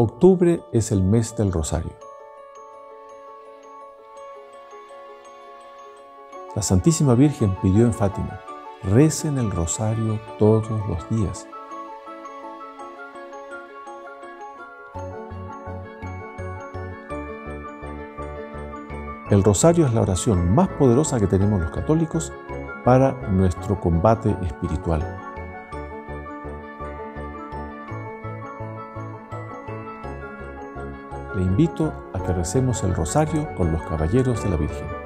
Octubre es el mes del rosario. La Santísima Virgen pidió en Fátima, recen el rosario todos los días. El rosario es la oración más poderosa que tenemos los católicos para nuestro combate espiritual. Le invito a que recemos el rosario con los caballeros de la Virgen.